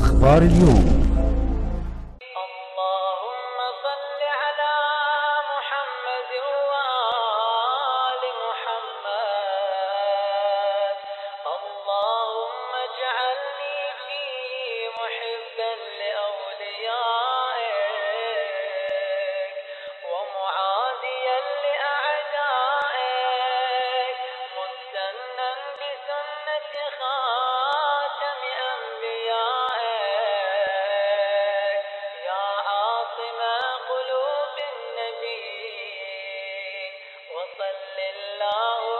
أخبار اليوم. اللهم صل على محمد وآل محمد. اللهم اجعلني فيه محبا لأوليائك ومعادي عاصم قلوب النبي. وصل الله